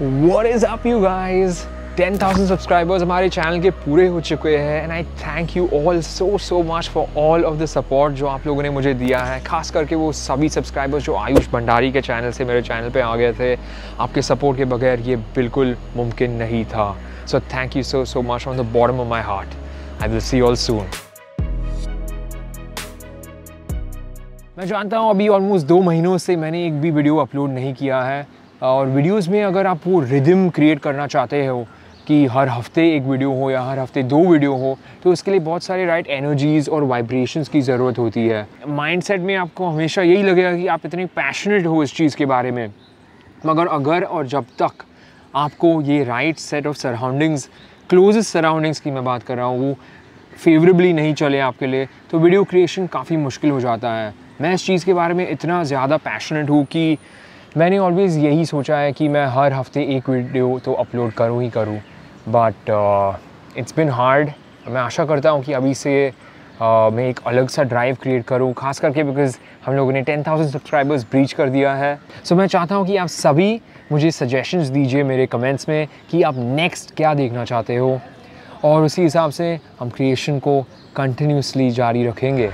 What is up you guys? 10,000 subscribers हमारे channel के पूरे हो चुके हैं and I thank you all so so much for all of the support जो आप लोगों ने मुझे दिया है। खास करके वो सभी सब्सक्राइबर्स जो आयुष भंडारी के चैनल से मेरे चैनल पे आ गए थे आपके सपोर्ट के बगैर ये बिल्कुल मुमकिन नहीं था। So thank you so so much on the bottom of my heart I will see all soon मैं जानता हूँ अभी ऑलमोस्ट दो महीनों से मैंने एक भी वीडियो अपलोड नहीं किया है। और वीडियोस में अगर आप वो रिदम क्रिएट करना चाहते हो कि हर हफ़्ते एक वीडियो हो या हर हफ़्ते दो वीडियो हो तो उसके लिए बहुत सारे राइट एनर्जीज़ और वाइब्रेशंस की ज़रूरत होती है। माइंडसेट में आपको हमेशा यही लगेगा कि आप इतने पैशनेट हो इस चीज़ के बारे में। मगर अगर और जब तक आपको ये right set of surroundings closest surroundings की मैं बात कर रहा हूँ, वो फेवरेबली नहीं चले आपके लिए तो वीडियो क्रिएशन काफ़ी मुश्किल हो जाता है। मैं इस चीज़ के बारे में इतना ज़्यादा पैशनेट हूँ कि मैंने ऑलवेज़ यही सोचा है कि मैं हर हफ़्ते एक वीडियो तो अपलोड करूँ ही करूँ बट इट्स बिन हार्ड मैं आशा करता हूँ कि अभी से uh, मैं एक अलग सा ड्राइव क्रिएट करूँ खास करके बिकॉज़ हम लोगों ने टेन थाउज़ेंड सब्सक्राइबर्स ब्रीच कर दिया है। सो so, मैं चाहता हूँ कि आप सभी मुझे सजेशंस दीजिए मेरे कमेंट्स में कि आप नेक्स्ट क्या देखना चाहते हो। और उसी हिसाब से हम क्रिएशन को कंटिन्यूसली जारी रखेंगे।